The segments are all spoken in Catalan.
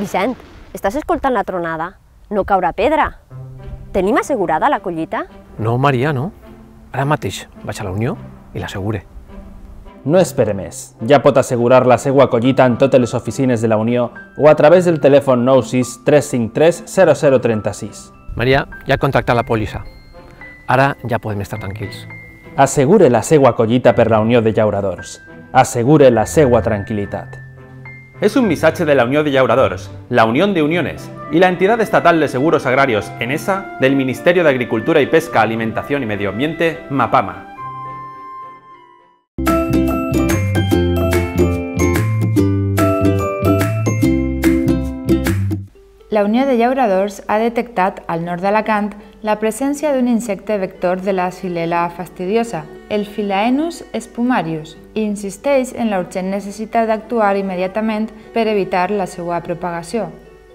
Vicent, estàs escoltant la tronada? No caurà pedra. Tenim assegurada la collita? No, Maria, no. Ara mateix vaig a la Unió i l'assegure. No espere més. Ja pot assegurar la seva collita en totes les oficines de la Unió o a través del telèfon 96 353 0036. Maria ja ha contractat la pòlissa. Ara ja podem estar tranquils. Assegure la seva collita per la Unió de Llauradors. Assegure la seva tranquil·litat. Es un mensaje de la Unión de Llauradors, la Unión de Uniones y la Entidad Estatal de Seguros Agrarios, ENESA, del Ministerio de Agricultura y Pesca, Alimentación y Medio Ambiente, MAPAMA. La Unió de Llauradors ha detectat al nord d'Alacant la presència d'un insecte vector de la filela fastidiosa, el Philaenus spumarius, i insisteix en la urgent necessitat d'actuar immediatament per evitar la seva propagació.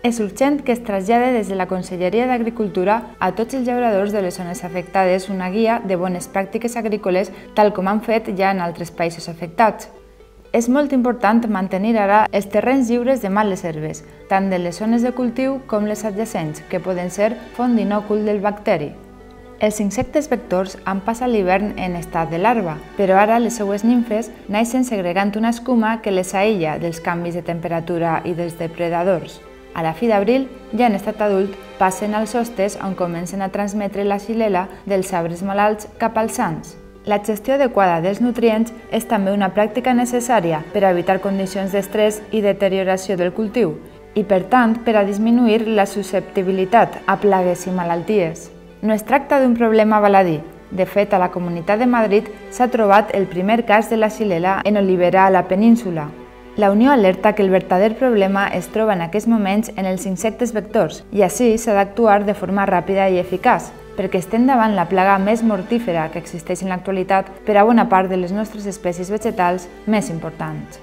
És urgent que es trasllade des de la Conselleria d'Agricultura a tots els llauradors de les zones afectades una guia de bones pràctiques agrícoles tal com han fet ja en altres països afectats. És molt important mantenir ara els terrenys lliures de males herbes, tant de les zones de cultiu com les adjacents, que poden ser font d'inòcul del bacteri. Els insectes vectors han passat l'hivern en estat de larva, però ara les seues nimfes naixen segregant una escuma que les aïlla dels canvis de temperatura i dels depredadors. A la fi d'abril, ja en estat adult, passen als hostes on comencen a transmetre la xilela dels arbres malalts cap als sants. La gestió adequada dels nutrients és també una pràctica necessària per a evitar condicions d'estrès i deterioració del cultiu i, per tant, per a disminuir la susceptibilitat a plagues i malalties. No es tracta d'un problema baladí. De fet, a la Comunitat de Madrid s'ha trobat el primer cas de la xilela en olivera a la península. La Unió alerta que el verdader problema es troba en aquests moments en els insectes vectors i així s'ha d'actuar de forma ràpida i eficaç, perquè estem davant la plaga més mortífera que existeix en l'actualitat per a bona part de les nostres espècies vegetals més importants.